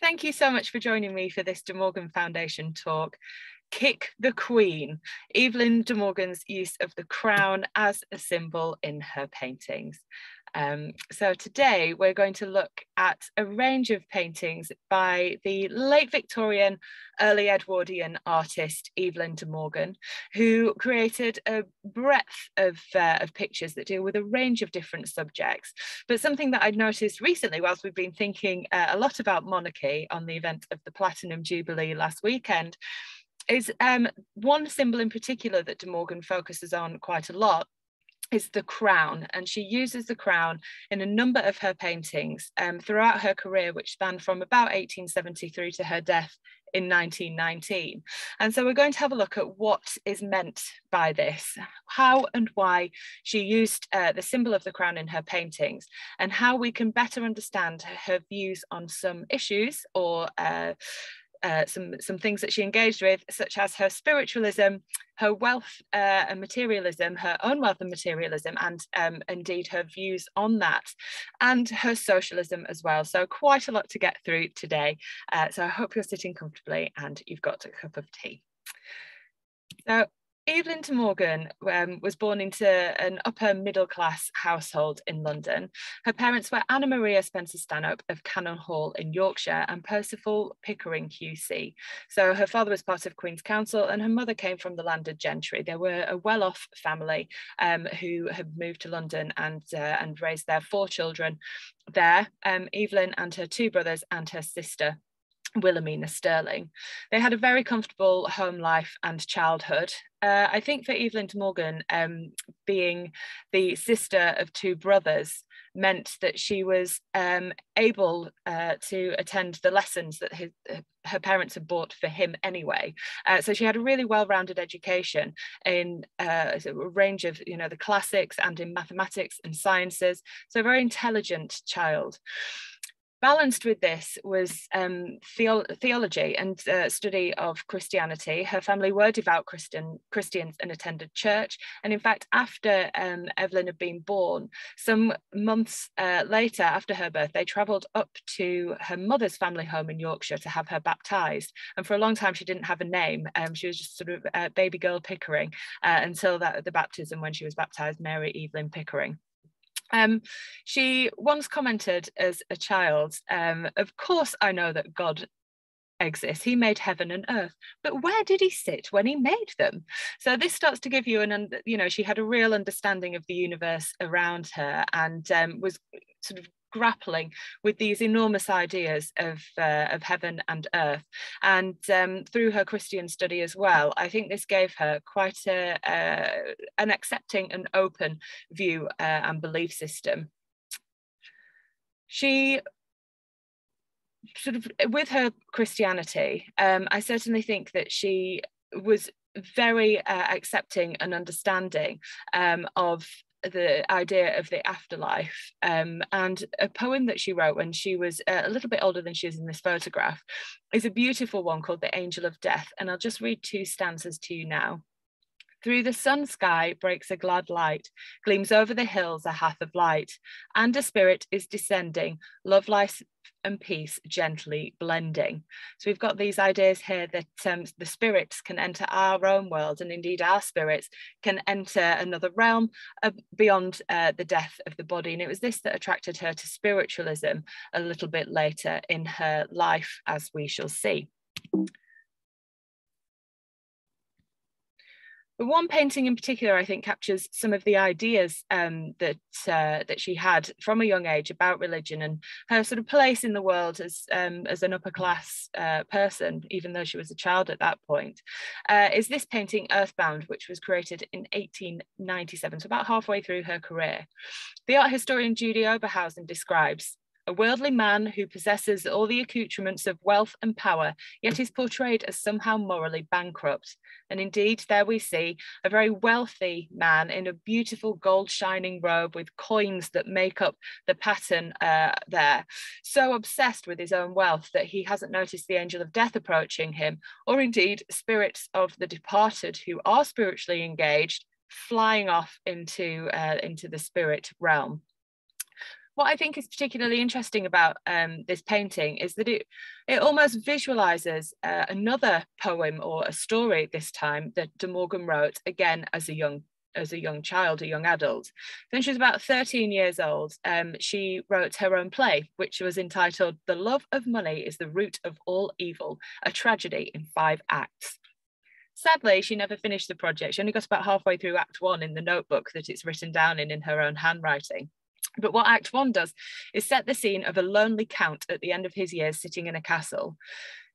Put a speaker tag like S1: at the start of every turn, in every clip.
S1: Thank you so much for joining me for this De Morgan Foundation talk. Kick the Queen, Evelyn De Morgan's use of the crown as a symbol in her paintings. Um, so today we're going to look at a range of paintings by the late Victorian, early Edwardian artist Evelyn de Morgan, who created a breadth of, uh, of pictures that deal with a range of different subjects. But something that I'd noticed recently, whilst we've been thinking uh, a lot about monarchy on the event of the Platinum Jubilee last weekend, is um, one symbol in particular that De Morgan focuses on quite a lot is the crown and she uses the crown in a number of her paintings um, throughout her career which spanned from about 1873 to her death in 1919 and so we're going to have a look at what is meant by this how and why she used uh, the symbol of the crown in her paintings and how we can better understand her views on some issues or uh, uh, some, some things that she engaged with, such as her spiritualism, her wealth uh, and materialism, her own wealth and materialism, and um, indeed her views on that, and her socialism as well. So, quite a lot to get through today. Uh, so, I hope you're sitting comfortably and you've got a cup of tea. So, Evelyn de Morgan um, was born into an upper middle class household in London. Her parents were Anna Maria Spencer Stanhope of Cannon Hall in Yorkshire and Percival Pickering QC. So her father was part of Queen's Counsel and her mother came from the landed gentry. They were a well off family um, who had moved to London and, uh, and raised their four children there um, Evelyn and her two brothers and her sister. Wilhelmina Stirling. They had a very comfortable home life and childhood. Uh, I think for Evelyn de Morgan, um, being the sister of two brothers meant that she was um, able uh, to attend the lessons that his, uh, her parents had bought for him anyway. Uh, so she had a really well-rounded education in uh, a range of, you know, the classics and in mathematics and sciences. So a very intelligent child balanced with this was um, theology and uh, study of Christianity. Her family were devout Christian Christians and attended church. And in fact, after um, Evelyn had been born, some months uh, later, after her birth, they travelled up to her mother's family home in Yorkshire to have her baptised. And for a long time, she didn't have a name. Um, she was just sort of uh, baby girl Pickering uh, until that the baptism when she was baptised, Mary Evelyn Pickering. Um, she once commented as a child, um, of course I know that God exists. He made heaven and earth, but where did he sit when he made them? So this starts to give you an, you know, she had a real understanding of the universe around her and um, was sort of grappling with these enormous ideas of, uh, of heaven and earth. And um, through her Christian study as well, I think this gave her quite a, an accepting and open view uh, and belief system. She sort of with her Christianity, um, I certainly think that she was very uh, accepting and understanding um, of the idea of the afterlife um, and a poem that she wrote when she was uh, a little bit older than she is in this photograph is a beautiful one called the angel of death and i'll just read two stanzas to you now through the sun sky breaks a glad light, gleams over the hills a half of light, and a spirit is descending, love, life, and peace gently blending. So we've got these ideas here that um, the spirits can enter our own world, and indeed our spirits can enter another realm uh, beyond uh, the death of the body. And it was this that attracted her to spiritualism a little bit later in her life, as we shall see. But one painting in particular, I think, captures some of the ideas um, that uh, that she had from a young age about religion and her sort of place in the world as um, as an upper class uh, person, even though she was a child at that point. Uh, is this painting Earthbound, which was created in 1897, so about halfway through her career. The art historian Judy Oberhausen describes a worldly man who possesses all the accoutrements of wealth and power, yet is portrayed as somehow morally bankrupt. And indeed, there we see a very wealthy man in a beautiful gold shining robe with coins that make up the pattern uh, there, so obsessed with his own wealth that he hasn't noticed the angel of death approaching him, or indeed spirits of the departed who are spiritually engaged flying off into, uh, into the spirit realm. What I think is particularly interesting about um, this painting is that it it almost visualizes uh, another poem or a story this time that De Morgan wrote again as a young as a young child, a young adult. When she was about 13 years old, um, she wrote her own play, which was entitled The Love of Money is the Root of All Evil, a tragedy in five acts. Sadly, she never finished the project. She only got about halfway through Act One in the notebook that it's written down in in her own handwriting. But what Act One does is set the scene of a lonely count at the end of his years sitting in a castle.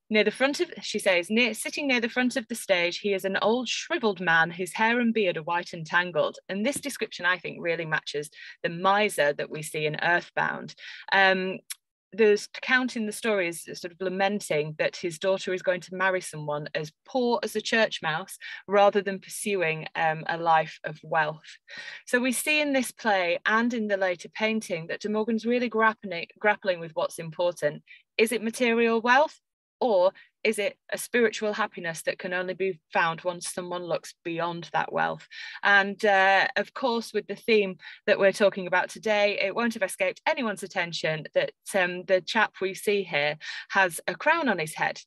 S1: Near the front of, she says, near, sitting near the front of the stage, he is an old shriveled man whose hair and beard are white and tangled. And this description, I think, really matches the miser that we see in Earthbound. Um, the count in the story is sort of lamenting that his daughter is going to marry someone as poor as a church mouse rather than pursuing um, a life of wealth. So we see in this play and in the later painting that De Morgan's really grappling, grappling with what's important. Is it material wealth or is it a spiritual happiness that can only be found once someone looks beyond that wealth? And uh, of course, with the theme that we're talking about today, it won't have escaped anyone's attention that um, the chap we see here has a crown on his head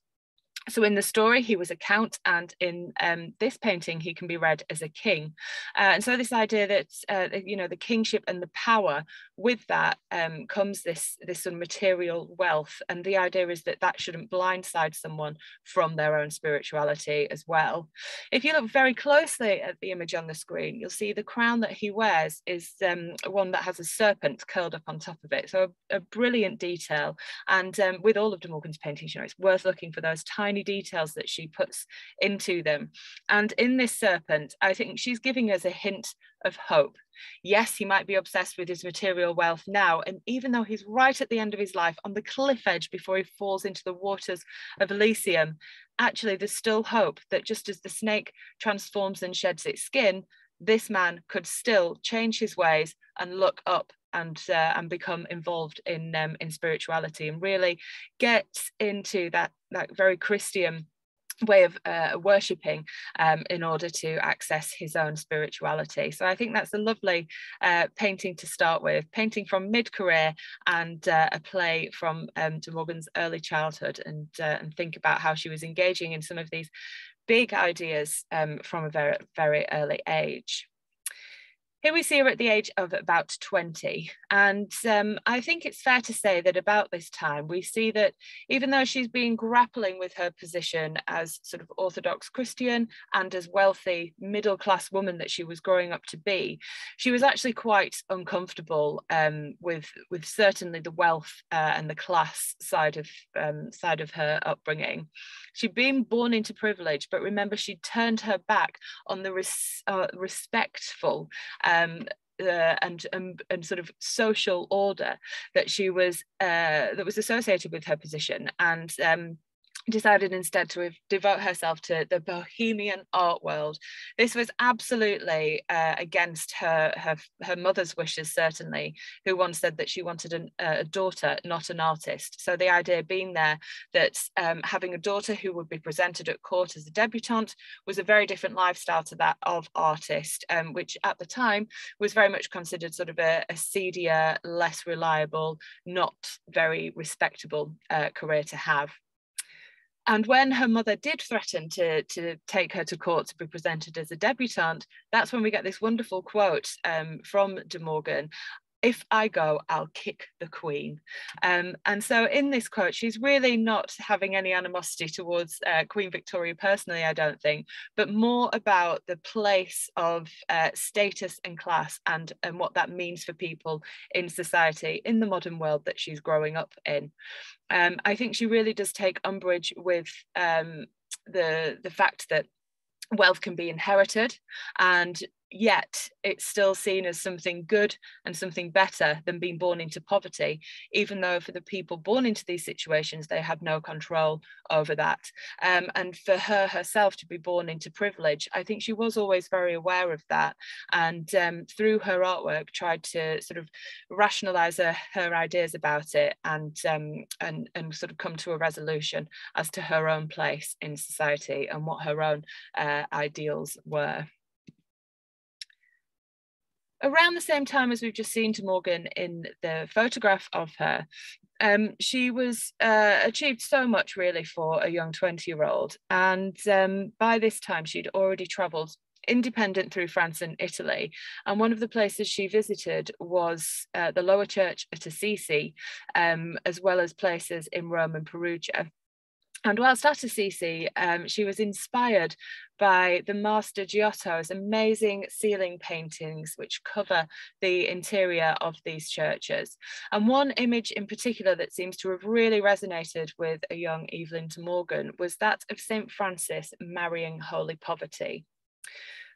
S1: so in the story he was a count and in um, this painting he can be read as a king uh, and so this idea that uh, you know the kingship and the power with that um, comes this this sort of material wealth and the idea is that that shouldn't blindside someone from their own spirituality as well if you look very closely at the image on the screen you'll see the crown that he wears is um, one that has a serpent curled up on top of it so a, a brilliant detail and um, with all of de morgan's paintings you know it's worth looking for those tiny tiny details that she puts into them. And in this serpent, I think she's giving us a hint of hope. Yes, he might be obsessed with his material wealth now, and even though he's right at the end of his life on the cliff edge before he falls into the waters of Elysium, actually, there's still hope that just as the snake transforms and sheds its skin, this man could still change his ways and look up and uh, and become involved in um, in spirituality and really get into that that very Christian way of uh, worshipping um, in order to access his own spirituality. So I think that's a lovely uh, painting to start with, painting from mid-career and uh, a play from um, De Morgan's early childhood and, uh, and think about how she was engaging in some of these big ideas um, from a very, very early age. Here we see her at the age of about 20. And um, I think it's fair to say that about this time, we see that even though she's been grappling with her position as sort of Orthodox Christian and as wealthy middle class woman that she was growing up to be, she was actually quite uncomfortable um, with, with certainly the wealth uh, and the class side of, um, side of her upbringing. She'd been born into privilege, but remember, she turned her back on the res- uh, respectful. Uh, um, uh, and, and and sort of social order that she was uh, that was associated with her position. And um, decided instead to devote herself to the bohemian art world. This was absolutely uh, against her, her her mother's wishes, certainly, who once said that she wanted an, a daughter, not an artist. So the idea being there that um, having a daughter who would be presented at court as a debutante was a very different lifestyle to that of artist, um, which at the time was very much considered sort of a, a seedier, less reliable, not very respectable uh, career to have. And when her mother did threaten to, to take her to court to be presented as a debutante, that's when we get this wonderful quote um, from De Morgan if I go, I'll kick the Queen. Um, and so in this quote, she's really not having any animosity towards uh, Queen Victoria personally, I don't think, but more about the place of uh, status and class and, and what that means for people in society in the modern world that she's growing up in. Um, I think she really does take umbrage with um, the, the fact that wealth can be inherited and yet it's still seen as something good and something better than being born into poverty, even though for the people born into these situations, they have no control over that. Um, and for her herself to be born into privilege, I think she was always very aware of that. And um, through her artwork, tried to sort of rationalize her, her ideas about it and, um, and, and sort of come to a resolution as to her own place in society and what her own uh, ideals were. Around the same time as we've just seen De Morgan in the photograph of her, um, she was uh, achieved so much really for a young 20 year old. And um, by this time, she'd already traveled independent through France and Italy. And one of the places she visited was uh, the lower church at Assisi, um, as well as places in Rome and Perugia. And whilst at Assisi, um, she was inspired by the master Giotto's amazing ceiling paintings, which cover the interior of these churches. And one image in particular that seems to have really resonated with a young Evelyn de Morgan was that of St. Francis marrying holy poverty.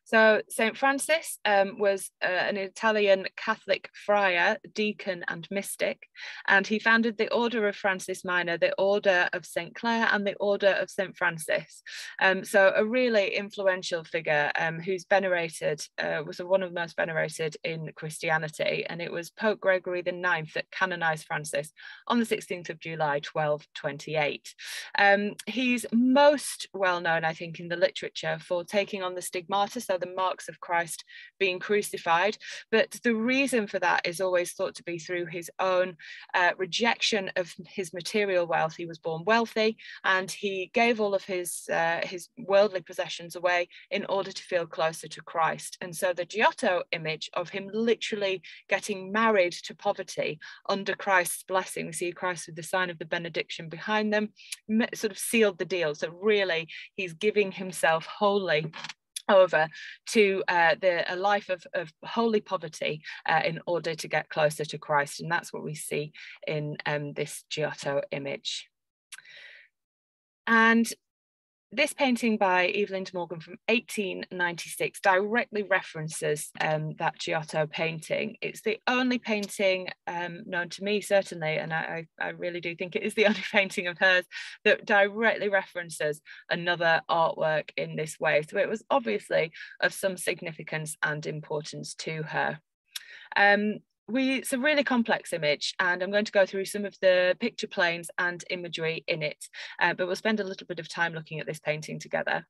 S1: So St. Francis um, was uh, an Italian Catholic friar, deacon and mystic, and he founded the Order of Friars Minor, the Order of St. Clare and the Order of St. Francis. Um, so a really influential figure um, who's venerated, uh, was one of the most venerated in Christianity, and it was Pope Gregory IX that canonized Francis on the 16th of July, 1228. Um, he's most well known, I think, in the literature for taking on the stigmata, so the marks of Christ being crucified. But the reason for that is always thought to be through his own uh, rejection of his material wealth. He was born wealthy and he gave all of his, uh, his worldly possessions away in order to feel closer to Christ. And so the Giotto image of him literally getting married to poverty under Christ's blessing, we see Christ with the sign of the benediction behind them, sort of sealed the deal. So really, he's giving himself wholly over to uh, the a life of, of holy poverty uh, in order to get closer to Christ. And that's what we see in um, this Giotto image. And this painting by Evelyn de Morgan from 1896 directly references um, that Giotto painting. It's the only painting um, known to me, certainly, and I, I, really do think it is the only painting of hers that directly references another artwork in this way. So it was obviously of some significance and importance to her. Um, we it's a really complex image and i'm going to go through some of the picture planes and imagery in it uh, but we'll spend a little bit of time looking at this painting together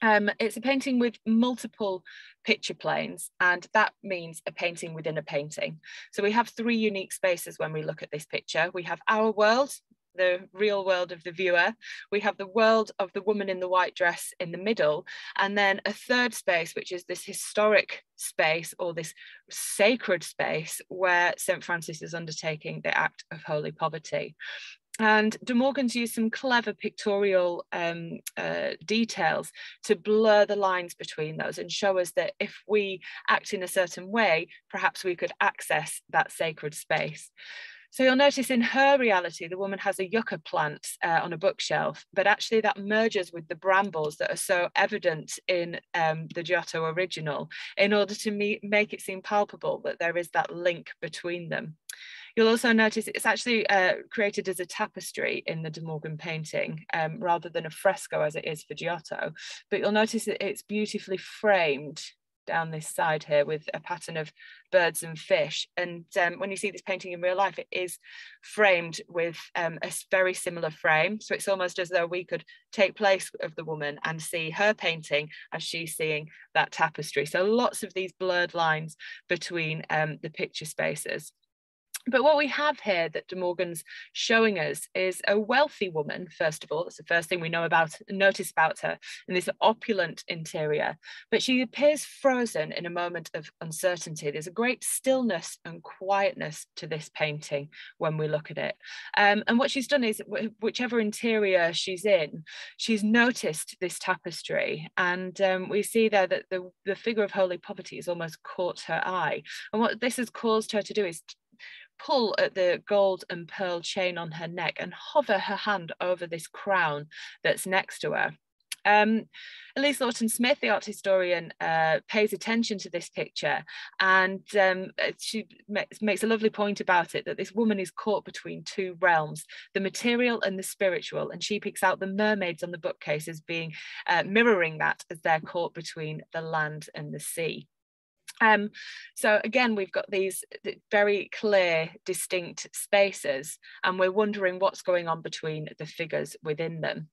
S1: um, it's a painting with multiple picture planes, and that means a painting within a painting. So we have three unique spaces when we look at this picture. We have our world, the real world of the viewer. We have the world of the woman in the white dress in the middle, and then a third space, which is this historic space or this sacred space where St. Francis is undertaking the act of holy poverty. And De Morgan's used some clever pictorial um, uh, details to blur the lines between those and show us that if we act in a certain way, perhaps we could access that sacred space. So you'll notice in her reality, the woman has a yucca plant uh, on a bookshelf, but actually that merges with the brambles that are so evident in um, the Giotto original in order to make it seem palpable that there is that link between them. You'll also notice it's actually uh, created as a tapestry in the De Morgan painting um, rather than a fresco as it is for Giotto. But you'll notice that it's beautifully framed down this side here with a pattern of birds and fish. And um, when you see this painting in real life, it is framed with um, a very similar frame. So it's almost as though we could take place of the woman and see her painting as she's seeing that tapestry. So lots of these blurred lines between um, the picture spaces. But what we have here that De Morgan's showing us is a wealthy woman, first of all. That's the first thing we know about, notice about her in this opulent interior. But she appears frozen in a moment of uncertainty. There's a great stillness and quietness to this painting when we look at it. Um, and what she's done is, whichever interior she's in, she's noticed this tapestry. And um, we see there that the, the figure of holy poverty has almost caught her eye. And what this has caused her to do is pull at the gold and pearl chain on her neck and hover her hand over this crown that's next to her. Um, Elise Lawton Smith, the art historian, uh, pays attention to this picture and um, she makes, makes a lovely point about it that this woman is caught between two realms, the material and the spiritual. And she picks out the mermaids on the bookcase as being uh, mirroring that as they're caught between the land and the sea. Um, so again, we've got these very clear, distinct spaces, and we're wondering what's going on between the figures within them.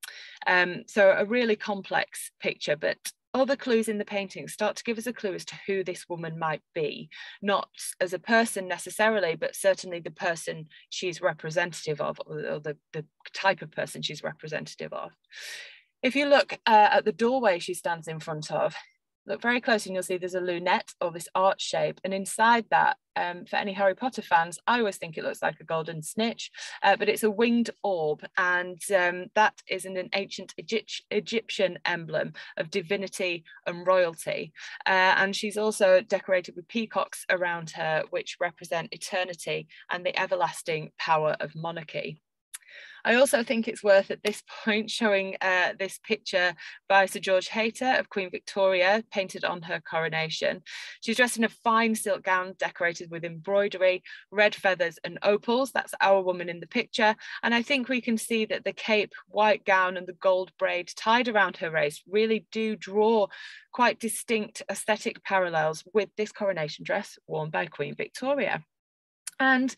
S1: Um, so a really complex picture, but other clues in the painting start to give us a clue as to who this woman might be, not as a person necessarily, but certainly the person she's representative of, or, the, the type of person she's representative of. If you look uh, at the doorway she stands in front of, look very closely and you'll see there's a lunette or this arch shape. And inside that um, for any Harry Potter fans I always think it looks like a golden snitch uh, but it's a winged orb. And um, that is an, an ancient Egypt Egyptian emblem of divinity and royalty. Uh, and she's also decorated with peacocks around her which represent eternity and the everlasting power of monarchy. I also think it's worth at this point showing uh, this picture by Sir George Hayter of Queen Victoria painted on her coronation. She's dressed in a fine silk gown decorated with embroidery, red feathers and opals. That's our woman in the picture. And I think we can see that the cape, white gown and the gold braid tied around her waist really do draw quite distinct aesthetic parallels with this coronation dress worn by Queen Victoria. And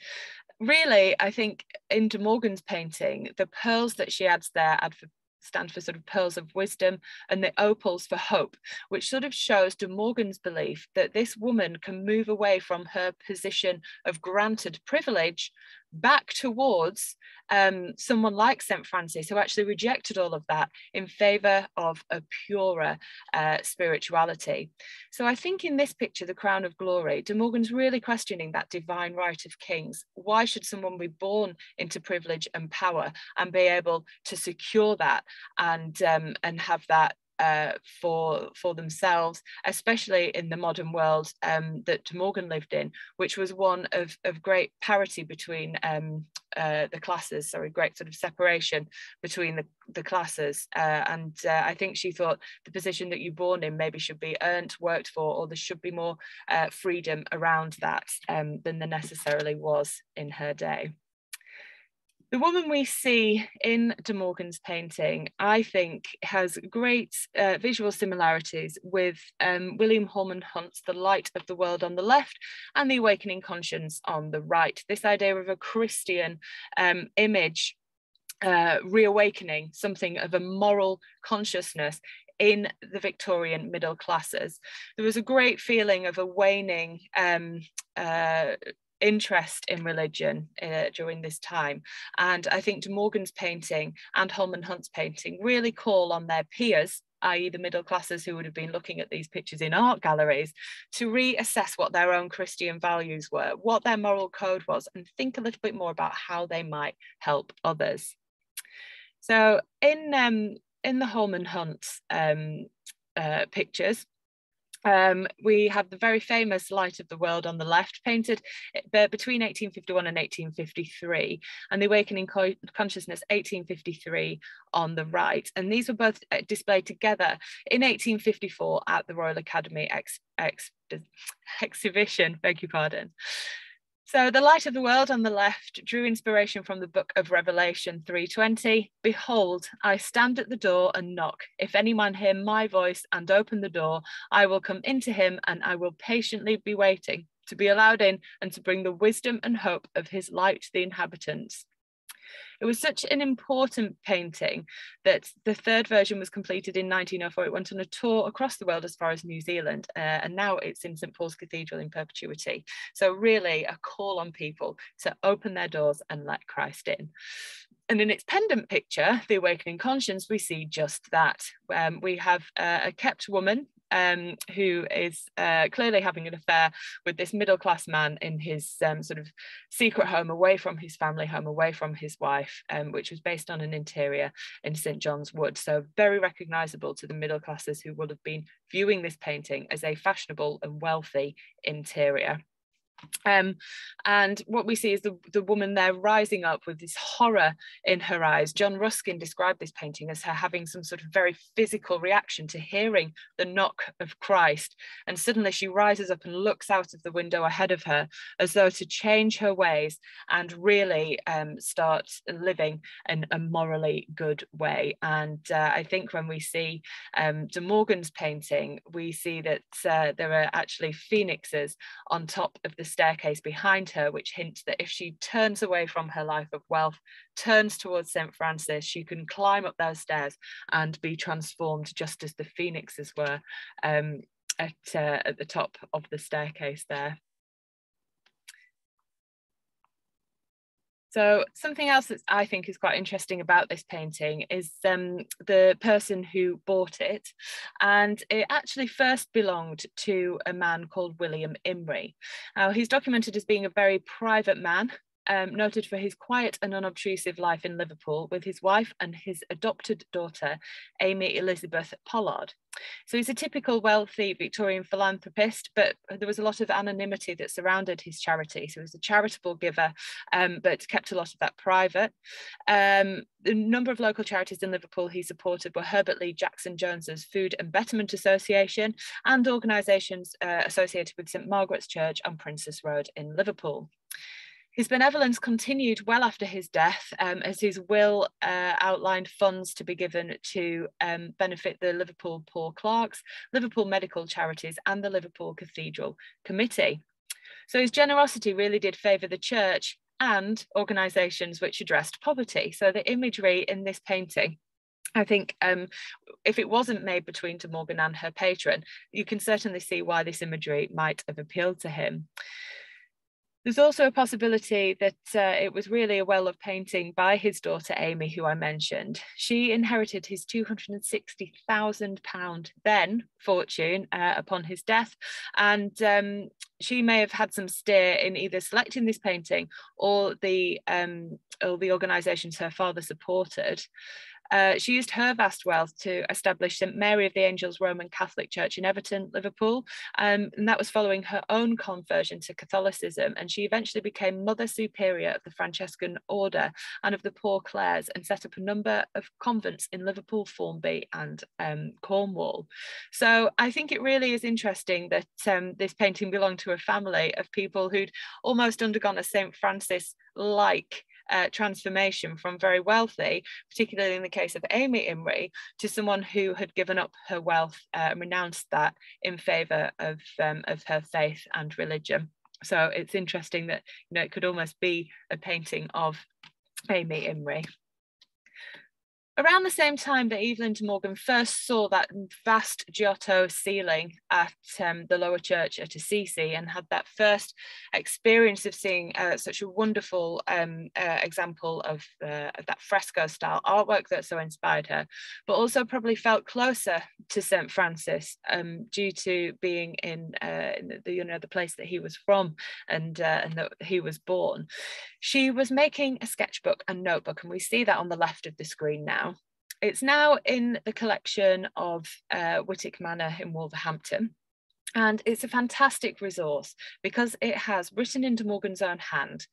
S1: really, I think in De Morgan's painting, the pearls that she adds there add for stand for sort of pearls of wisdom and the opals for hope, which sort of shows De Morgan's belief that this woman can move away from her position of granted privilege back towards um, someone like St. Francis, who actually rejected all of that in favor of a purer uh, spirituality. So I think in this picture, The Crown of Glory, De Morgan's really questioning that divine right of kings. Why should someone be born into privilege and power and be able to secure that and, um, and have that uh, for for themselves, especially in the modern world um, that Morgan lived in, which was one of, of great parity between um, uh, the classes, sorry, great sort of separation between the, the classes. Uh, and uh, I think she thought the position that you're born in maybe should be earned, worked for, or there should be more uh, freedom around that um, than there necessarily was in her day. The woman we see in De Morgan's painting, I think, has great uh, visual similarities with um, William Holman Hunt's The Light of the World on the left and The Awakening Conscience on the right. This idea of a Christian um, image uh, reawakening something of a moral consciousness in the Victorian middle classes. There was a great feeling of a waning um, uh, interest in religion uh, during this time. And I think De Morgan's painting and Holman Hunt's painting really call on their peers i.e. the middle classes who would have been looking at these pictures in art galleries, to reassess what their own Christian values were, what their moral code was, and think a little bit more about how they might help others. So in, um, in the Holman Hunt um, uh, pictures, um, we have the very famous Light of the World on the left, painted eh, between 1851 and 1853, and the Awakening Co Consciousness 1853 on the right. And these were both eh, displayed together in 1854 at the Royal Academy ex ex exhibition, beg your pardon. So the light of the world on the left drew inspiration from the book of Revelation 3:20. Behold, I stand at the door and knock. If any man hear my voice and open the door, I will come into him and I will patiently be waiting to be allowed in and to bring the wisdom and hope of his light to the inhabitants. It was such an important painting that the third version was completed in 1904. It went on a tour across the world as far as New Zealand, uh, and now it's in St Paul's Cathedral in perpetuity. So, really, a call on people to open their doors and let Christ in. And in its pendant picture, The Awakening Conscience, we see just that. Um, we have uh, a kept woman um, who is uh, clearly having an affair with this middle class man in his um, sort of secret home, away from his family home, away from his wife, um, which was based on an interior in St John's Wood. So very recognisable to the middle classes who would have been viewing this painting as a fashionable and wealthy interior. Um, and what we see is the, the woman there rising up with this horror in her eyes. John Ruskin described this painting as her having some sort of very physical reaction to hearing the knock of Christ. And suddenly she rises up and looks out of the window ahead of her as though to change her ways and really um, start living in a morally good way. And uh, I think when we see um, De Morgan's painting, we see that uh, there are actually phoenixes on top of the staircase behind her, which hints that if she turns away from her life of wealth, turns towards St. Francis, she can climb up those stairs and be transformed just as the phoenixes were um, at, uh, at the top of the staircase there. So something else that I think is quite interesting about this painting is um, the person who bought it. And it actually first belonged to a man called William Imrie. Now he's documented as being a very private man um, noted for his quiet and unobtrusive life in Liverpool with his wife and his adopted daughter, Amy Elizabeth Pollard. So he's a typical wealthy Victorian philanthropist, but there was a lot of anonymity that surrounded his charity. So he was a charitable giver, um, but kept a lot of that private. Um, the number of local charities in Liverpool he supported were Herbert Lee Jackson Jones's Food and Betterment Association and organisations uh, associated with St Margaret's Church on Princes Road in Liverpool. His benevolence continued well after his death, um, as his will uh, outlined funds to be given to um, benefit the Liverpool Poor Clerks, Liverpool Medical Charities, and the Liverpool Cathedral Committee. So his generosity really did favour the church and organisations which addressed poverty. So the imagery in this painting I think um, if it wasn't made between De Morgan and her patron, you can certainly see why this imagery might have appealed to him. There's also a possibility that uh, it was really a well of painting by his daughter Amy, who I mentioned. She inherited his £260,000 then fortune uh, upon his death, and um, she may have had some steer in either selecting this painting or the um, or the organisations her father supported. Uh, she used her vast wealth to establish St Mary of the Angels Roman Catholic Church in Everton, Liverpool, um, and that was following her own conversion to Catholicism. And she eventually became Mother Superior of the Franciscan Order and of the Poor Clares, and set up a number of convents in Liverpool, Formby, and um, Cornwall. So I think it really is interesting that um, this painting belonged to a family of people who'd almost undergone a St Francis like uh, transformation from very wealthy, particularly in the case of Amy Imrie, to someone who had given up her wealth uh, and renounced that in favour of, um, of her faith and religion. So it's interesting that you know it could almost be a painting of Amy Imrie around the same time that Evelyn de Morgan first saw that vast Giotto ceiling at um, the lower church at Assisi and had that first experience of seeing uh, such a wonderful um, uh, example of, uh, of, that fresco style artwork that so inspired her, but also probably felt closer to St. Francis um, due to being in, uh, in, the, you know, the place that he was from and, uh, and that he was born. She was making a sketchbook and notebook, and we see that on the left of the screen now. It's now in the collection of uh, Wightwick Manor in Wolverhampton. And it's a fantastic resource because it has written into Morgan's own hand.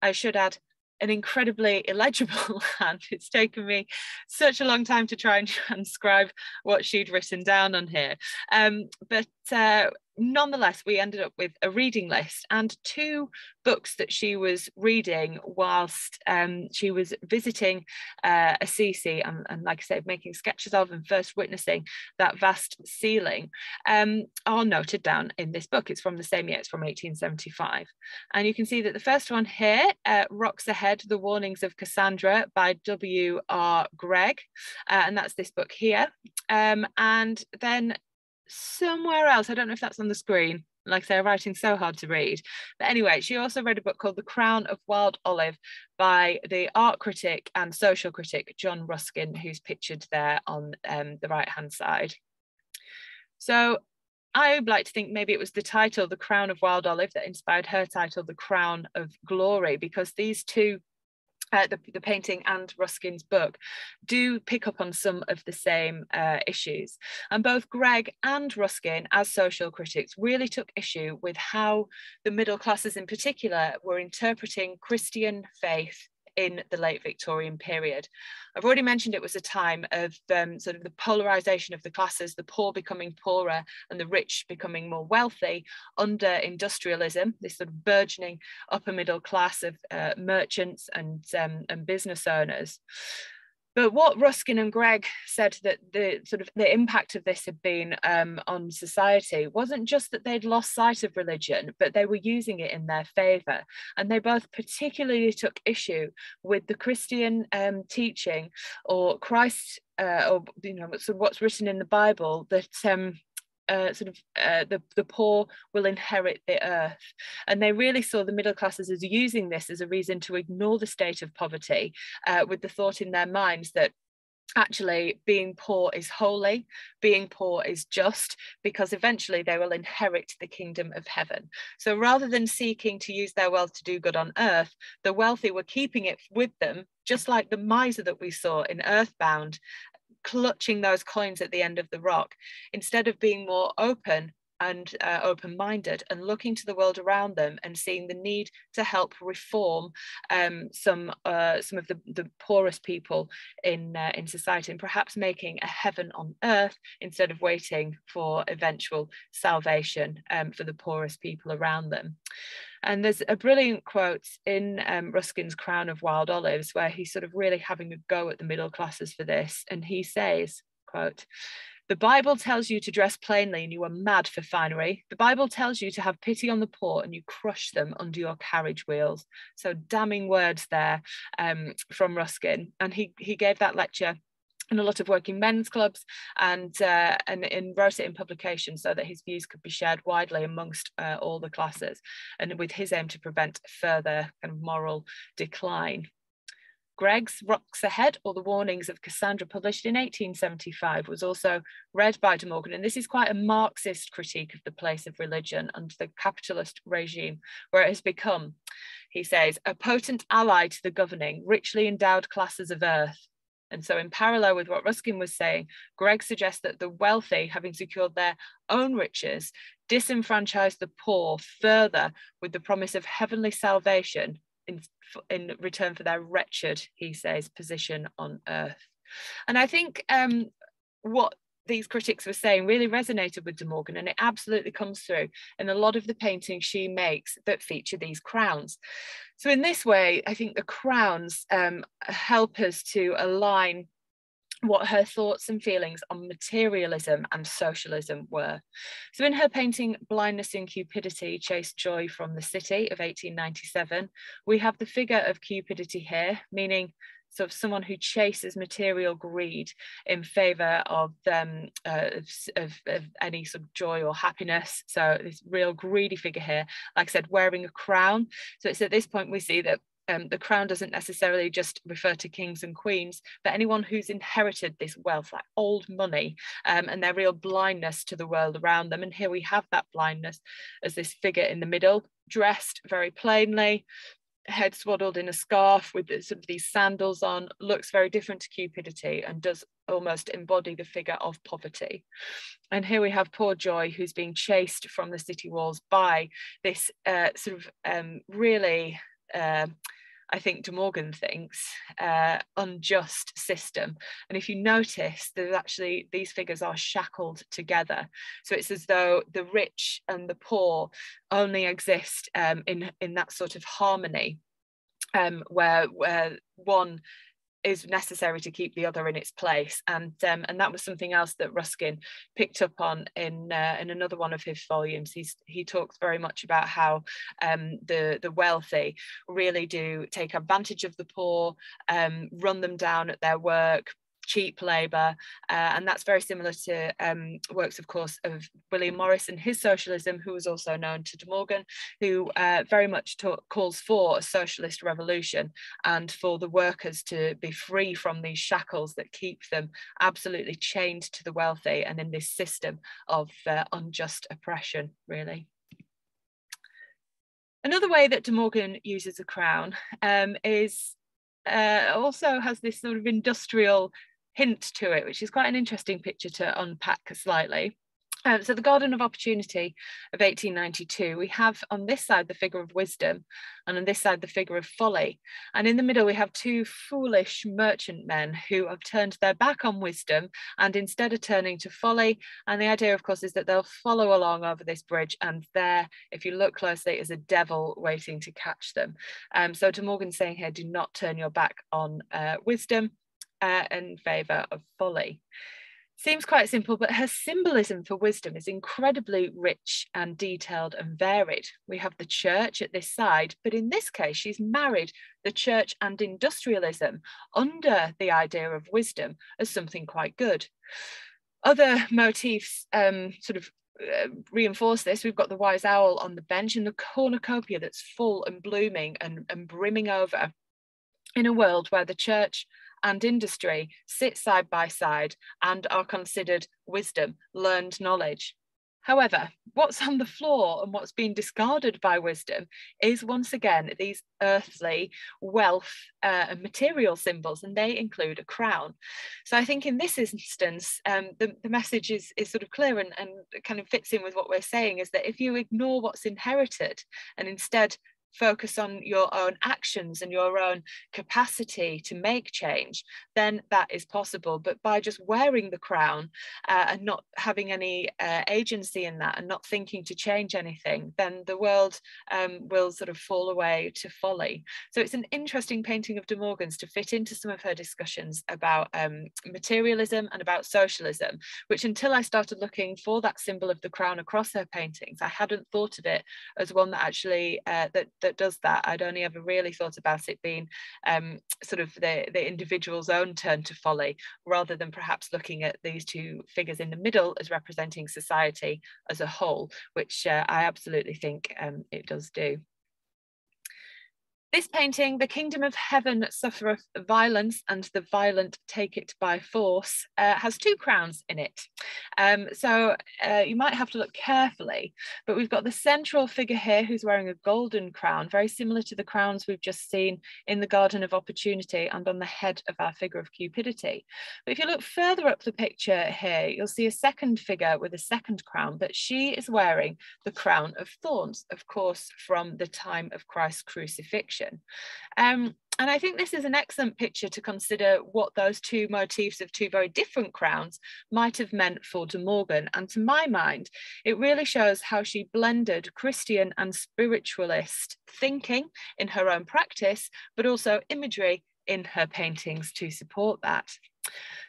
S1: I should add an incredibly illegible hand. It's taken me such a long time to try and transcribe what she'd written down on here. Um, but uh, nonetheless, we ended up with a reading list and two books that she was reading whilst um, she was visiting uh, Assisi and, and, like I said, making sketches of and first witnessing that vast ceiling um, are noted down in this book. It's from the same year, it's from 1875. And you can see that the first one here, uh, Rocks Ahead, The Warnings of Cassandra by W.R. Greg. Uh, and that's this book here. Um, and then somewhere else. I don't know if that's on the screen. Like I say, writing so hard to read. But anyway, she also read a book called The Crown of Wild Olive by the art critic and social critic John Ruskin, who's pictured there on um, the right hand side. So I would like to think maybe it was the title, The Crown of Wild Olive, that inspired her title, The Crown of Glory, because these two uh, the, the painting and Ruskin's book do pick up on some of the same uh, issues. And both Greg and Ruskin, as social critics, really took issue with how the middle classes in particular were interpreting Christian faith in the late Victorian period. I've already mentioned it was a time of um, sort of the polarization of the classes, the poor becoming poorer and the rich becoming more wealthy under industrialism, this sort of burgeoning upper middle class of uh, merchants and, um, and business owners. But what Ruskin and Greg said that the sort of the impact of this had been um, on society wasn't just that they'd lost sight of religion, but they were using it in their favour. And they both particularly took issue with the Christian um, teaching or Christ, uh, or you know, what's written in the Bible that um, uh, sort of uh, the, the poor will inherit the earth. And they really saw the middle classes as using this as a reason to ignore the state of poverty uh, with the thought in their minds that actually being poor is holy being poor is just because eventually they will inherit the kingdom of heaven so rather than seeking to use their wealth to do good on earth the wealthy were keeping it with them just like the miser that we saw in earthbound clutching those coins at the end of the rock instead of being more open and uh, open-minded and looking to the world around them and seeing the need to help reform um, some uh, some of the, the poorest people in uh, in society and perhaps making a heaven on earth instead of waiting for eventual salvation um, for the poorest people around them. And there's a brilliant quote in um, Ruskin's Crown of Wild Olives where he's sort of really having a go at the middle classes for this. And he says, quote, the Bible tells you to dress plainly and you are mad for finery. The Bible tells you to have pity on the poor and you crush them under your carriage wheels. So damning words there um, from Ruskin. And he, he gave that lecture and a lot of working men's clubs and uh, and, and wrote it in publication so that his views could be shared widely amongst uh, all the classes and with his aim to prevent further kind of moral decline. Greg's Rocks Ahead or the Warnings of Cassandra, published in 1875, was also read by De Morgan. And this is quite a Marxist critique of the place of religion under the capitalist regime, where it has become, he says, a potent ally to the governing, richly endowed classes of earth, and so, in parallel with what Ruskin was saying, Greg suggests that the wealthy, having secured their own riches, disenfranchise the poor further with the promise of heavenly salvation in, in return for their wretched, he says, position on earth. And I think um, what these critics were saying really resonated with De Morgan, and it absolutely comes through in a lot of the paintings she makes that feature these crowns. So in this way, I think the crowns um, help us to align what her thoughts and feelings on materialism and socialism were. So in her painting Blindness and Cupidity, Chase Joy from the City of 1897, we have the figure of cupidity here, meaning sort of someone who chases material greed in favor of um, uh, of, of, any sort of joy or happiness. So this real greedy figure here, like I said, wearing a crown. So it's at this point we see that um, the crown doesn't necessarily just refer to kings and queens, but anyone who's inherited this wealth, like old money, um, and their real blindness to the world around them. And here we have that blindness as this figure in the middle, dressed very plainly, head swaddled in a scarf with sort of these sandals on looks very different to cupidity and does almost embody the figure of poverty. And here we have poor joy who's being chased from the city walls by this uh, sort of um, really uh, I think De Morgan thinks, uh, unjust system. And if you notice, there's actually these figures are shackled together. So it's as though the rich and the poor only exist um, in, in that sort of harmony. Um, where where one is necessary to keep the other in its place. And um, and that was something else that Ruskin picked up on in uh, in another one of his volumes. He's he talks very much about how um, the the wealthy really do take advantage of the poor, um, run them down at their work, cheap labour. Uh, and that's very similar to um, works, of course, of William Morris and his socialism, who was also known to De Morgan, who uh, very much calls for a socialist revolution and for the workers to be free from these shackles that keep them absolutely chained to the wealthy and in this system of uh, unjust oppression, really. Another way that De Morgan uses a crown um, is uh, also has this sort of industrial hint to it, which is quite an interesting picture to unpack slightly. Um, so the Garden of Opportunity of 1892, we have on this side the figure of wisdom and on this side the figure of folly. And in the middle we have two foolish merchantmen who have turned their back on wisdom and instead are turning to folly. And the idea of course is that they'll follow along over this bridge and there, if you look closely, is a devil waiting to catch them. Um, so De Morgan saying here, do not turn your back on uh, wisdom uh, in favour of folly. Seems quite simple, but her symbolism for wisdom is incredibly rich and detailed and varied. We have the church at this side, but in this case, she's married the church and industrialism under the idea of wisdom as something quite good. Other motifs um, sort of uh, reinforce this. We've got the wise owl on the bench and the cornucopia that's full and blooming and, and brimming over in a world where the church and industry sit side by side and are considered wisdom, learned knowledge. However, what's on the floor and what's being discarded by wisdom is once again these earthly wealth uh, and material symbols, and they include a crown. So I think in this instance, um, the, the message is, is sort of clear and, and kind of fits in with what we're saying is that if you ignore what's inherited and instead focus on your own actions and your own capacity to make change, then that is possible. But by just wearing the crown uh, and not having any uh, agency in that and not thinking to change anything, then the world um, will sort of fall away to folly. So it's an interesting painting of De Morgan's to fit into some of her discussions about um, materialism and about socialism, which until I started looking for that symbol of the crown across her paintings, I hadn't thought of it as one that actually uh, that that does that. I'd only ever really thought about it being um, sort of the, the individual's own turn to folly, rather than perhaps looking at these two figures in the middle as representing society as a whole, which uh, I absolutely think um, it does do. This painting, The Kingdom of Heaven Suffereth Violence and the Violent Take It by Force, uh, has two crowns in it. Um, so uh, you might have to look carefully, but we've got the central figure here who's wearing a golden crown, very similar to the crowns we've just seen in the Garden of Opportunity and on the head of our figure of Cupidity. But if you look further up the picture here, you'll see a second figure with a second crown, but she is wearing the crown of thorns, of course, from the time of Christ's crucifixion. Um, and I think this is an excellent picture to consider what those two motifs of two very different crowns might have meant for De Morgan. And to my mind, it really shows how she blended Christian and spiritualist thinking in her own practice, but also imagery in her paintings to support that.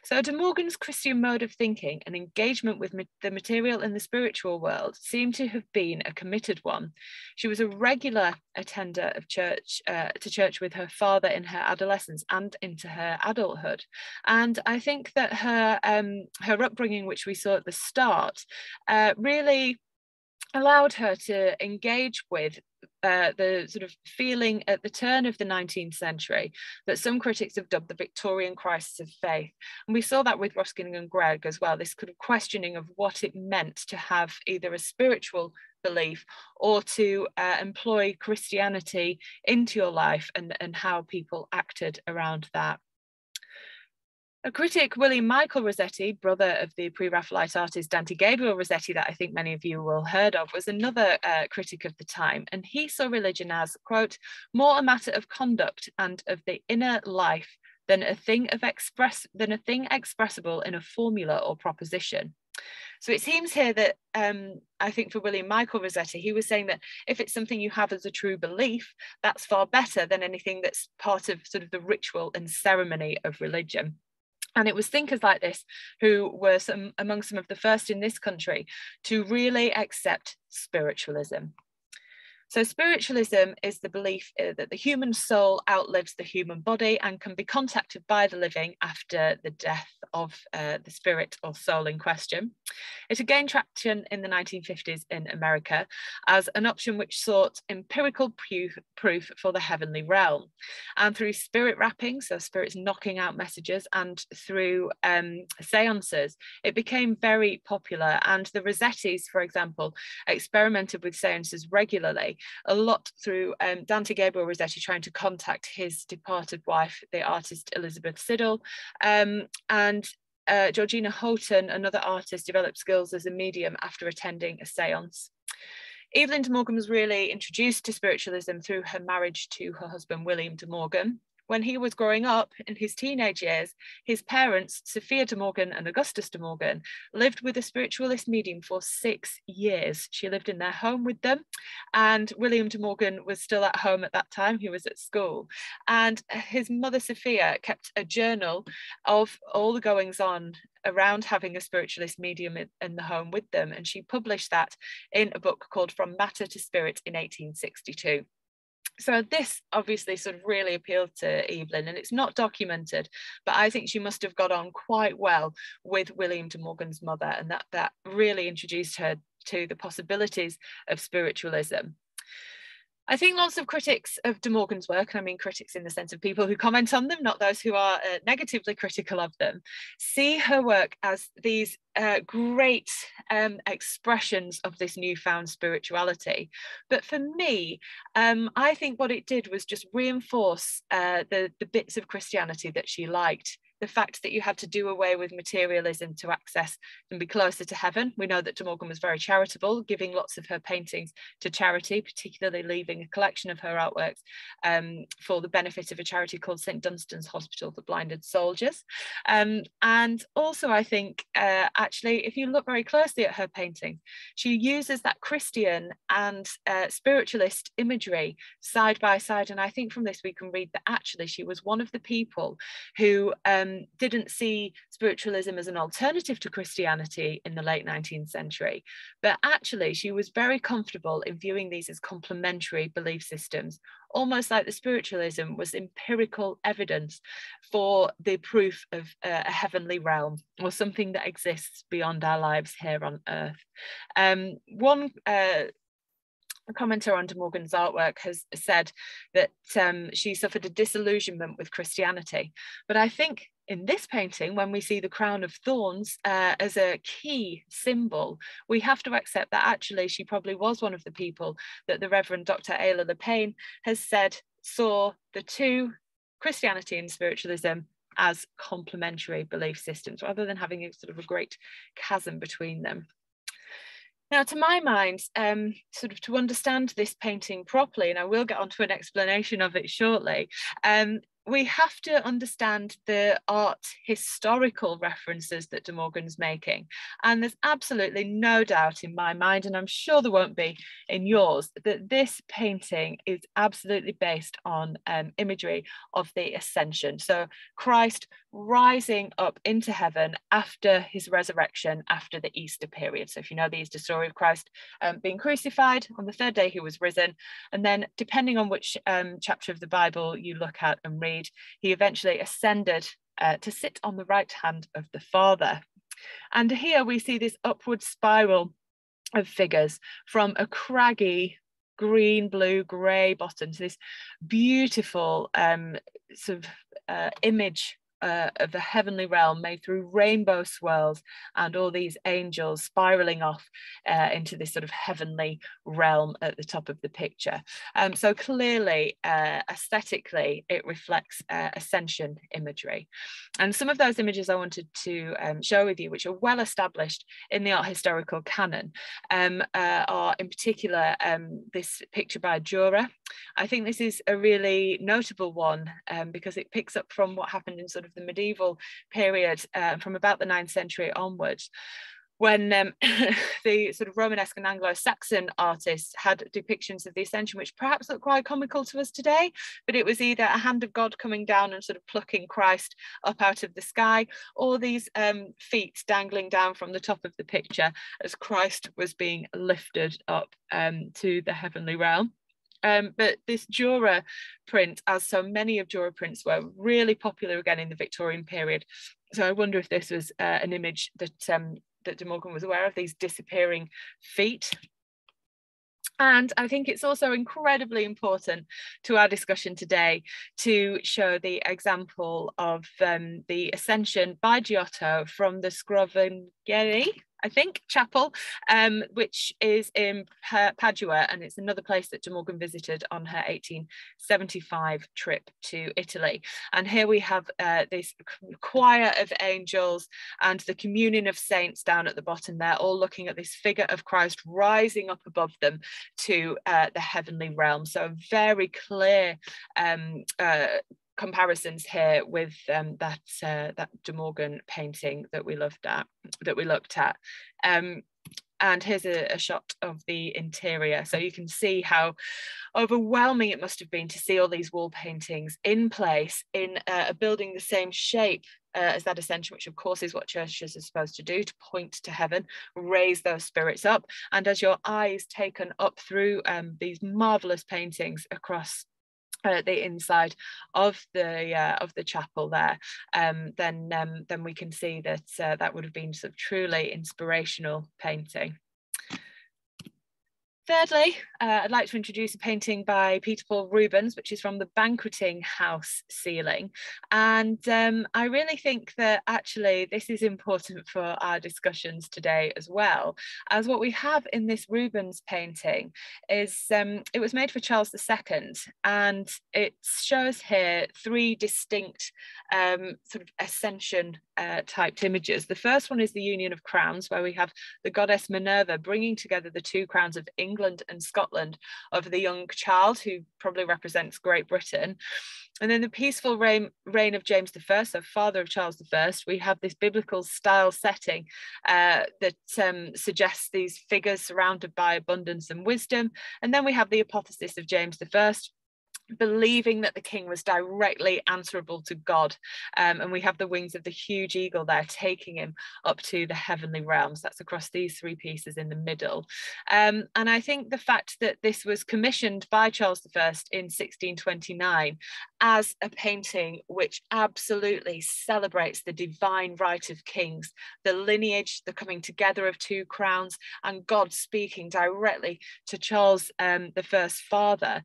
S1: So De Morgan's Christian mode of thinking and engagement with ma the material and the spiritual world seemed to have been a committed one. She was a regular attender of church uh, to church with her father in her adolescence and into her adulthood. And I think that her um, her upbringing, which we saw at the start, uh, really allowed her to engage with uh, the sort of feeling at the turn of the 19th century that some critics have dubbed the Victorian crisis of faith. And we saw that with Ruskin and Greg as well, this kind of questioning of what it meant to have either a spiritual belief or to uh, employ Christianity into your life and, and how people acted around that. A critic, William Michael Rossetti, brother of the pre-Raphaelite artist Dante Gabriel Rossetti, that I think many of you will heard of, was another uh, critic of the time, and he saw religion as, quote, more a matter of conduct and of the inner life than a thing of express than a thing expressible in a formula or proposition. So it seems here that um, I think for William Michael Rossetti, he was saying that if it's something you have as a true belief, that's far better than anything that's part of sort of the ritual and ceremony of religion. And it was thinkers like this who were some, among some of the first in this country to really accept spiritualism. So, spiritualism is the belief uh, that the human soul outlives the human body and can be contacted by the living after the death of uh, the spirit or soul in question. It gained traction in the 1950s in America as an option which sought empirical proof, proof for the heavenly realm. And through spirit rapping, so spirits knocking out messages, and through um, seances, it became very popular. And the Rossettis, for example, experimented with seances regularly a lot through um, Dante Gabriel Rossetti trying to contact his departed wife, the artist Elizabeth Siddal, um, and uh, Georgina Houghton, another artist, developed skills as a medium after attending a seance. Evelyn de Morgan was really introduced to spiritualism through her marriage to her husband, William de Morgan. When he was growing up in his teenage years, his parents, Sophia de Morgan and Augustus de Morgan, lived with a spiritualist medium for six years. She lived in their home with them, and William de Morgan was still at home at that time. He was at school. And his mother, Sophia, kept a journal of all the goings on around having a spiritualist medium in, the home with them. And she published that in a book called From Matter to Spirit in 1862 so this obviously sort of really appealed to Evelyn and it's not documented but I think she must have got on quite well with William de Morgan's mother and that that really introduced her to the possibilities of spiritualism I think lots of critics of De Morgan's work, and I mean critics in the sense of people who comment on them, not those who are uh, negatively critical of them, see her work as these uh, great um, expressions of this newfound spirituality. But for me, um, I think what it did was just reinforce uh, the, the bits of Christianity that she liked the fact that you had to do away with materialism to access and be closer to heaven. We know that De Morgan was very charitable, giving lots of her paintings to charity, particularly leaving a collection of her artworks um, for the benefit of a charity called St Dunstan's Hospital for Blinded Soldiers. Um, and also, I think, uh, actually, if you look very closely at her paintings, she uses that Christian and uh, spiritualist imagery side by side. And I think from this we can read that actually she was one of the people who um, um, didn't see spiritualism as an alternative to Christianity in the late 19th century, but actually she was very comfortable in viewing these as complementary belief systems, almost like the spiritualism was empirical evidence for the proof of uh, a heavenly realm or something that exists beyond our lives here on earth. Um, one uh, a commenter on De Morgan's artwork has said that um, she suffered a disillusionment with Christianity. But I think in this painting, when we see the crown of thorns uh, as a key symbol, we have to accept that actually she probably was one of the people that the Reverend Dr. Ailill Le Payne has said saw the two, Christianity and spiritualism, as complementary belief systems rather than having a sort of a great chasm between them. Now, to my mind, um, sort of to understand this painting properly, and I will get onto an explanation of it shortly, um, we have to understand the art historical references that De Morgan's making. And there's absolutely no doubt in my mind, and I'm sure there won't be in yours, that this painting is absolutely based on um, imagery of the ascension. So Christ rising up into heaven after his resurrection, after the Easter period. So if you know the Easter story of Christ um, being crucified, on the third day he was risen. And then depending on which um, chapter of the Bible you look at and read, he eventually ascended uh, to sit on the right hand of the Father. And here we see this upward spiral of figures from a craggy green, blue, grey bottom to this beautiful um, sort of uh, image uh, of the heavenly realm made through rainbow swirls and all these angels spiraling off uh, into this sort of heavenly realm at the top of the picture. Um, so clearly, uh, aesthetically, it reflects uh, ascension imagery. And some of those images I wanted to um, show with you, which are well established in the art historical canon, um, uh, are in particular um, this picture by Dürer. I think this is a really notable one um, because it picks up from what happened in sort of of the medieval period uh, from about the 9th century onwards when um, the sort of Romanesque and Anglo-Saxon artists had depictions of the Ascension, which perhaps look quite comical to us today, but it was either a hand of God coming down and sort of plucking Christ up out of the sky, or these um, feet dangling down from the top of the picture as Christ was being lifted up um, to the heavenly realm. Um, but this Dürer print, as so many of Dürer prints were, really popular again in the Victorian period. So I wonder if this was uh, an image that um, that De Morgan was aware of, these disappearing feet. And I think it's also incredibly important to our discussion today to show the example of um, the ascension by Giotto from the Scrovegni, I think, chapel, um, which is in Padua, and it's another place that De Morgan visited on her 1875 trip to Italy. And here we have uh, this choir of angels and the communion of saints down at the bottom there, all looking at this figure of Christ rising up above them to uh, the heavenly realm. So very clear um, uh, comparisons here with um, that uh, that De Morgan painting that we looked at that we looked at. Um, and here's a, a, shot of the interior. So you can see how overwhelming it must have been to see all these wall paintings in place in uh, a building the same shape uh, as that ascension, which of course is what churches are supposed to do to point to heaven, raise those spirits up. And as your eyes taken up through um, these marvelous paintings across uh, the inside of the uh, of the chapel there, um, then um, then we can see that uh, that would have been sort of truly inspirational painting. Thirdly, uh, I'd like to introduce a painting by Peter Paul Rubens, which is from the Banqueting House ceiling. And um, I really think that actually this is important for our discussions today as well, as what we have in this Rubens painting is um, it was made for Charles II and it shows here three distinct um, sort of ascension uh, typed images. The first one is the Union of Crowns, where we have the goddess Minerva bringing together the two crowns of England England and Scotland of the young child, who probably represents Great Britain. And then the peaceful reign, reign of James I, so father of Charles I, we have this biblical style setting uh, that um, suggests these figures surrounded by abundance and wisdom. And then we have the apotheosis of James I, believing that the king was directly answerable to God. Um, and we have the wings of the huge eagle there taking him up to the heavenly realms. That's across these three pieces in the middle. Um, and I think the fact that this was commissioned by Charles I in 1629 as a painting which absolutely celebrates the divine right of kings, the lineage, the coming together of two crowns, and God speaking directly to Charles um, the first father.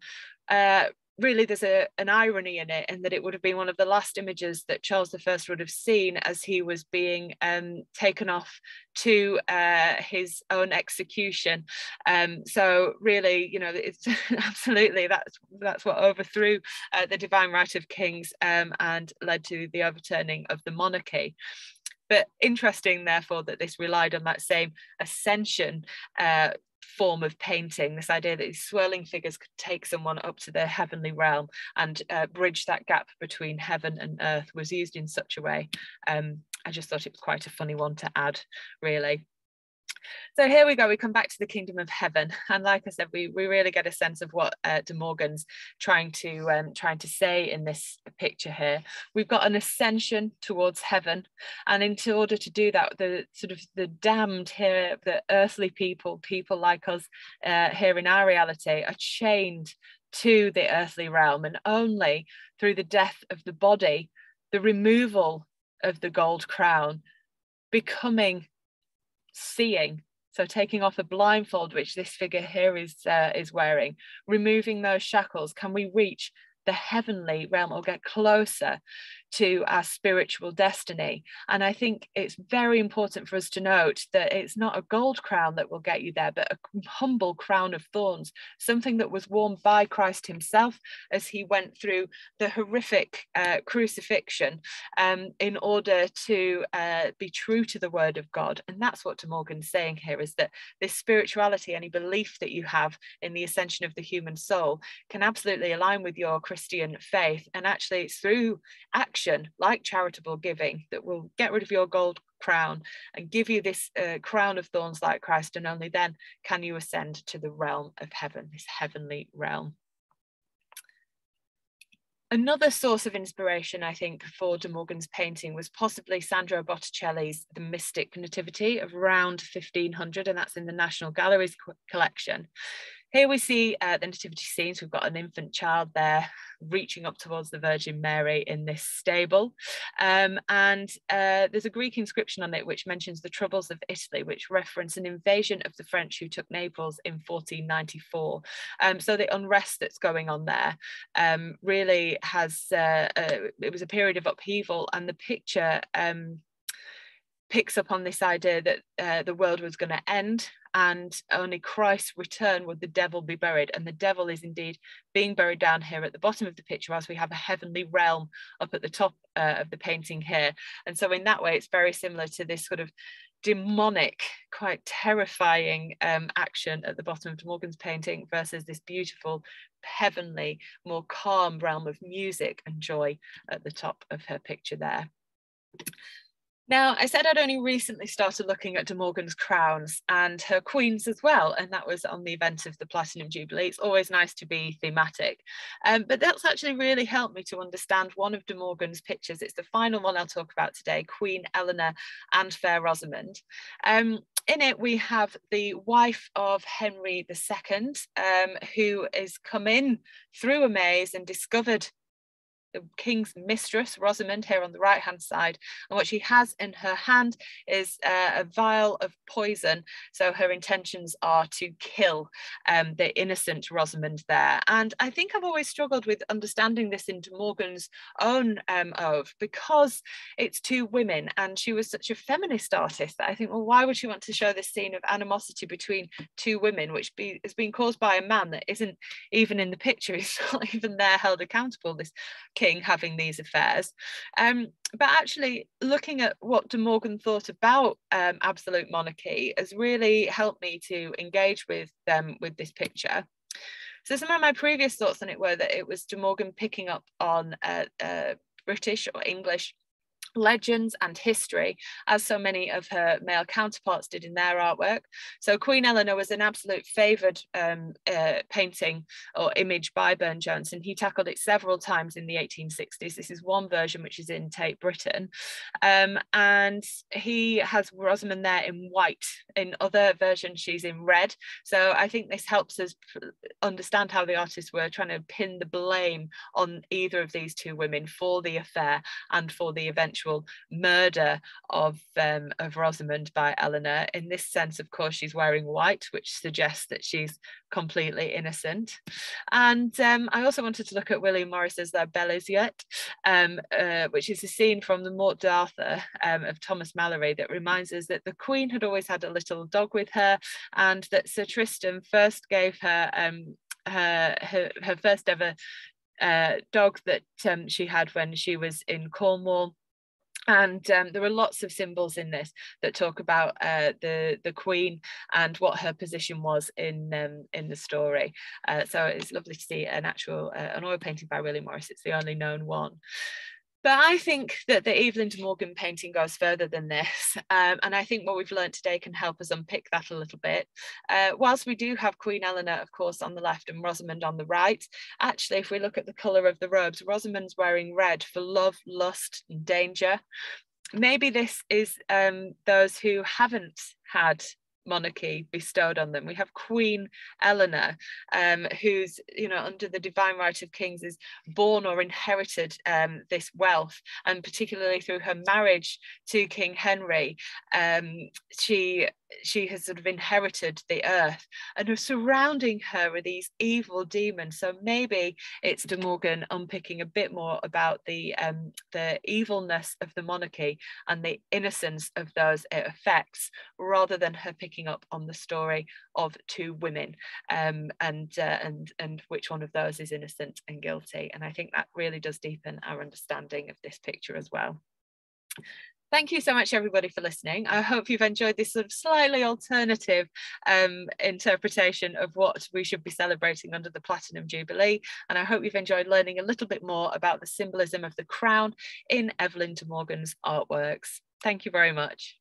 S1: Uh, really there's a, an irony in it and that it would have been one of the last images that Charles I would have seen as he was being um, taken off to uh, his own execution. Um, so really, you know, it's absolutely that's that's what overthrew uh, the divine right of kings um, and led to the overturning of the monarchy. But interesting, therefore, that this relied on that same ascension uh, form of painting this idea that these swirling figures could take someone up to the heavenly realm and uh, bridge that gap between heaven and earth was used in such a way. Um, i just thought it was quite a funny one to add really so here we go, we come back to the kingdom of heaven. And like I said, we, we really get a sense of what uh, De Morgan's trying to um, trying to say in this picture here. We've got an ascension towards heaven. And in order to do that, the sort of the damned here, the earthly people, people like us uh, here in our reality are chained to the earthly realm and only through the death of the body, the removal of the gold crown, becoming seeing so taking off a blindfold which this figure here is uh, is wearing removing those shackles can we reach the heavenly realm or get closer to our spiritual destiny. And I think it's very important for us to note that it's not a gold crown that will get you there, but a humble crown of thorns, something that was worn by Christ himself as he went through the horrific uh, crucifixion um, in order to uh, be true to the word of God. And that's what De Morgan's saying here is that this spirituality, any belief that you have in the ascension of the human soul, can absolutely align with your Christian faith. And actually, it's through action action like charitable giving that will get rid of your gold crown and give you this uh, crown of thorns like Christ, and only then can you ascend to the realm of heaven, this heavenly realm. Another source of inspiration, I think, for De Morgan's painting was possibly Sandro Botticelli's The Mystic Nativity of around 1500, and that's in the National Gallery's collection. Here we see uh, the nativity scenes. We've got an infant child there reaching up towards the Virgin Mary in this stable. Um, and uh, there's a Greek inscription on it which mentions the troubles of Italy, which reference an invasion of the French who took Naples in 1494. Um, so the unrest that's going on there um, really has, uh, uh, it was a period of upheaval and the picture um, picks up on this idea that uh, the world was going to end and only Christ's return would the devil be buried. And the devil is indeed being buried down here at the bottom of the picture, as we have a heavenly realm up at the top uh, of the painting here. And so, in that way, it's very similar to this sort of demonic, quite terrifying um, action at the bottom of De Morgan's painting versus this beautiful, heavenly, more calm realm of music and joy at the top of her picture there. Now, I said I'd only recently started looking at De Morgan's crowns and her queens as well, and that was on the event of the Platinum Jubilee. It's always nice to be thematic, um, but that's actually really helped me to understand one of De Morgan's pictures. It's the final one I'll talk about today, Queen Eleanor and Fair Rosamond. Um, in it, we have the wife of Henry II, um, who is come in through a maze and discovered the king's mistress, Rosamond, here on the right hand side. And what she has in her hand is uh, a vial of poison. So her intentions are to kill um, the innocent Rosamond there. And I think I've always struggled with understanding this into Morgan's own um, because it's two women and she was such a feminist artist that I think, well, why would she want to show this scene of animosity between two women, which be, has been caused by a man that isn't even in the picture, he's not even there held accountable, this having these affairs. Um, but actually, looking at what De Morgan thought about um, absolute monarchy has really helped me to engage with them with this picture. So some of my previous thoughts on it were that it was De Morgan picking up on uh, uh, British or English legends and history, as so many of her male counterparts did in their artwork. So Queen Eleanor was an absolute favoured um, uh, painting or image by Burne-Jones, and he tackled it several times in the 1860s. This is one version which is in Tate Britain, um, and he has Rosamond there in white. In other versions, she's in red. So I think this helps us understand how the artists were trying to pin the blame on either of these two women for the affair and for the eventual actual murder of um, of Rosamond by Eleanor. In this sense, of course, she's wearing white, which suggests that she's completely innocent. And um, I also wanted to look at William Morris's La Belle Iseult, um, uh, which is a scene from the Morte d'Arthur um, of Thomas Malory that reminds us that the Queen had always had a little dog with her, and that Sir Tristram first gave her um, her, her, her first ever uh, dog that um, she had when she was in Cornwall and um, there are lots of symbols in this that talk about uh, the the queen and what her position was in um, in the story. Uh, so it's lovely to see an actual uh, an oil painting by William Morris. It's the only known one but I think that the Evelyn de Morgan painting goes further than this. Um, and I think what we've learned today can help us unpick that a little bit. Uh, whilst we do have Queen Eleanor, of course, on the left and Rosamond on the right, actually, if we look at the colour of the robes, Rosamond's wearing red for love, lust, and danger. Maybe this is um, those who haven't had monarchy bestowed on them. We have Queen Eleanor, um, who's, you know, under the divine right of kings, is born or inherited um, this wealth, and particularly through her marriage to King Henry, um, she she has sort of inherited the earth and surrounding her are these evil demons. So maybe it's de morgan unpicking a bit more about the um, the evilness of the monarchy and the innocence of those it affects rather than her picking up on the story of two women um, and uh, and and which one of those is innocent and guilty. And i think that really does deepen our understanding of this picture as well thank you so much everybody for listening. I hope you've enjoyed this sort of slightly alternative um, interpretation of what we should be celebrating under the Platinum Jubilee. And I hope you've enjoyed learning a little bit more about the symbolism of the crown in Evelyn de Morgan's artworks. Thank you very much.